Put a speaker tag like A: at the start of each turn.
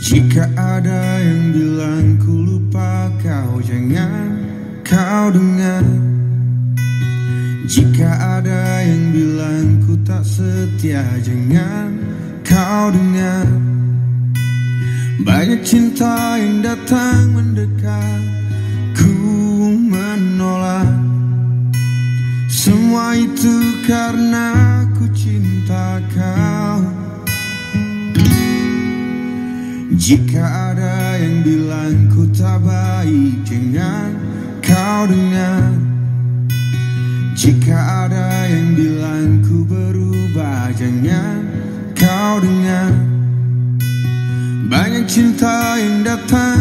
A: Jika ada yang bilang ku lupa kau jangan kau dengar. Jika ada yang bilang ku tak setia jangan kau dengar. Banyak cinta yang datang mendekat Ku menolak. Semua itu karena ku cinta Jika ada yang bilang ku tak baik Jangan kau dengar. Jika ada yang bilang ku berubah Jangan kau dengar. Banyak cinta yang datang